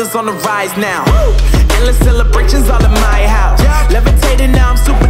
brothers on the rise now. Endless celebrations all in my house. Levitating now, I'm super.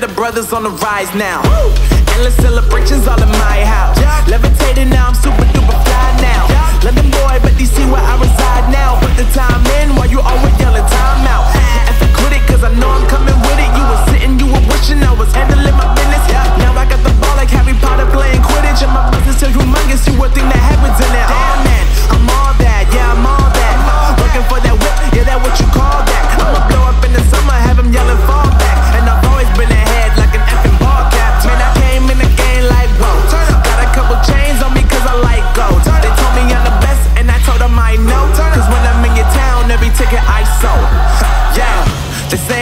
That the brothers on the rise now. Endless celebrations all in my house. Levitating now, I'm super duper fly now. London boy, but DC where I reside now. Put the time in while you always yelling time out. And for quit it, cause I know I'm coming with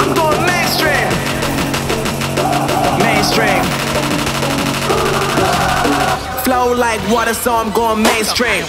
I'm going mainstream. Mainstream. Flow like water, so I'm going mainstream.